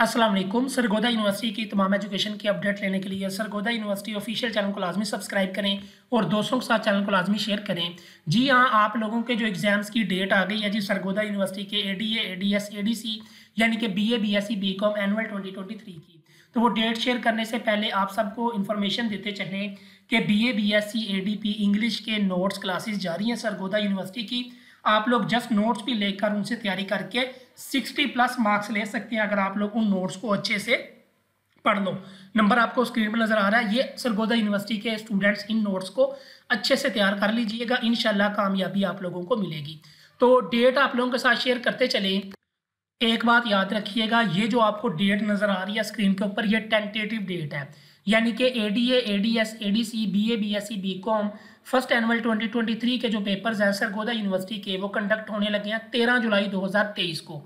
वालेकुम। सरगोदा यूनिवर्सिटी की तमाम एजुकेशन की अपडेट लेने के लिए सरगोदा यूनिवर्सिटी ऑफिशियल चैनल को लाजमी सब्सक्राइब करें और दोस्तों के साथ चैनल को लाजमी शेयर करें। जी हाँ आप लोगों के जो एग्ज़ाम्स की डेट आ गई है, जी, सरगोदा यूनिवर्सिटी के A D A D S A D C यानी कि B A B S C B Com annual twenty twenty three की। तो वो डेट शेयर करने से पहले आप सबको इन्फॉर्मेशन देते चलें कि B A B S C A D P English के नोट्स क्लासेस जारी हैं सरगोदा यूनिवर्सिटी की। आप लोग जस्ट नोट्स भी लेकर उनसे तैयारी करके 60 प्लस मार्क्स ले सकते हैं अगर आप लोग उन नोट्स को अच्छे से पढ़ लो। नंबर आपको स्क्रीन पर नज़र आ रहा है, ये सरगोदा यूनिवर्सिटी के स्टूडेंट्स इन नोट्स को अच्छे से तैयार कर लीजिएगा इन कामयाबी आप लोगों को मिलेगी। तो डेट आप लोगों के साथ शेयर करते चले। एक बात याद रखिएगा, ये जो आपको डेट नज़र आ रही है स्क्रीन के ऊपर, ये टेंटेटिव डेट है। यानी कि A D A D S A D C B A B S C B Com first annual 2023 के जो पेपर्स हैं, सरगोदा यूनिवर्सिटी के, वो कंडक्ट होने लगे हैं 13 जुलाई 2023 को।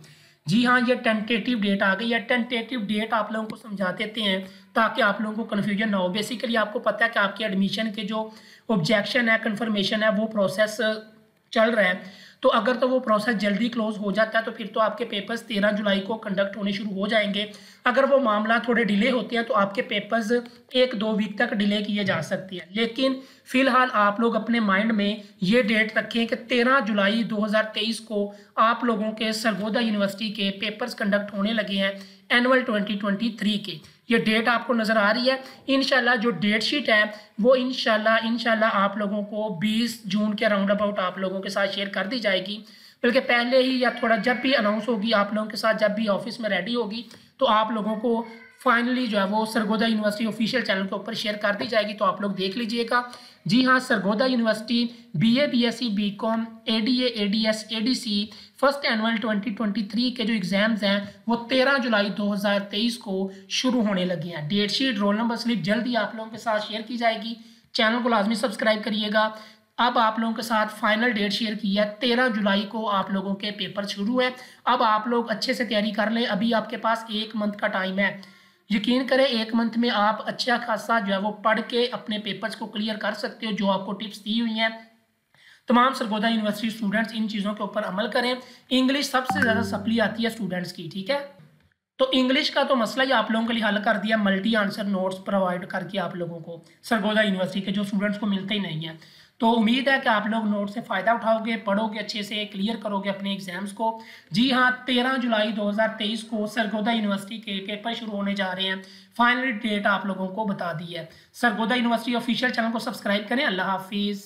जी हाँ ये टेंटेटिव डेट आ गई। है टेंटेटिव डेट आप लोगों को समझा देते हैं ताकि आप लोगों को कन्फ्यूज़न ना हो। बेसिकली आपको पता है कि आपके एडमिशन के जो ऑब्जेक्शन है कन्फर्मेशन है, वो प्रोसेस चल रहा है। तो अगर तो वो प्रोसेस जल्दी क्लोज हो जाता है तो फिर तो आपके पेपर्स तेरह जुलाई को कंडक्ट होने शुरू हो जाएँगे। अगर वो मामला थोड़े डिले होते हैं तो आपके पेपर्स एक दो वीक तक डिले किए जा सकते हैं। लेकिन फ़िलहाल आप लोग अपने माइंड में ये डेट रखें कि तेरह जुलाई 2023 को आप लोगों के सरगोदा यूनिवर्सिटी के पेपर्स कंडक्ट होने लगे हैं एनुअल 2023 के। ये डेट आपको नज़र आ रही है। इनशाला जो डेट शीट है, वो इनशाला इनशाला आप लोगों को 20 जून के राउंड अबाउट आप लोगों के साथ शेयर कर दी जाएगी। बल्कि पहले ही या थोड़ा जब भी अनाउंस होगी, आप लोगों के साथ जब भी ऑफ़िस में रेडी होगी तो आप लोगों को फाइनली जो है वो सरगोदा यूनिवर्सिटी ऑफिशियल चैनल के ऊपर शेयर कर दी जाएगी तो आप लोग देख लीजिएगा। जी हाँ Sargodha university B A B S C B Com A D A D S A D C first annual 2023 के जो एग्ज़ाम्स हैं, वो 13 जुलाई 2023 को शुरू होने लगे हैं। Date sheet roll number slip जल्दी आप लोगों के साथ शेयर की जाएगी। चैनल को लाजमी सब्सक्राइब करिएगा। अब आप लोगों के साथ फाइनल डेट शेयर की है, तेरह जुलाई को आप लोगों के पेपर शुरू है। अब आप लोग अच्छे से तैयारी कर लें। अभी आपके पास एक मंथ का टाइम है। यकीन करें, एक मंथ में आप अच्छा खासा जो है वो पढ़ के अपने पेपर्स को क्लियर कर सकते हो, जो आपको टिप्स दी हुई हैं। तमाम सरगोदा यूनिवर्सिटी स्टूडेंट्स इन चीज़ों के ऊपर अमल करें। इंग्लिश सबसे ज़्यादा सप्ली आती है स्टूडेंट्स की, ठीक है? तो इंग्लिश का तो मसला ही आप लोगों के लिए हल कर दिया मल्टी आंसर नोट्स प्रोवाइड करके आप लोगों को सरगोदा यूनिवर्सिटी के जो स्टूडेंट्स को मिलते ही नहीं है। तो उम्मीद है कि आप लोग नोट से फ़ायदा उठाओगे, पढ़ोगे अच्छे से क्लियर करोगे अपने एग्ज़ाम्स को। जी हाँ तेरह जुलाई 2023 को सरगोदा यूनिवर्सिटी के पेपर शुरू होने जा रहे हैं। फाइनल डेट आप लोगों को बता दी है। सरगोदा यूनिवर्सिटी ऑफिशियल चैनल को सब्सक्राइब करें। अल्लाह हाफिज़।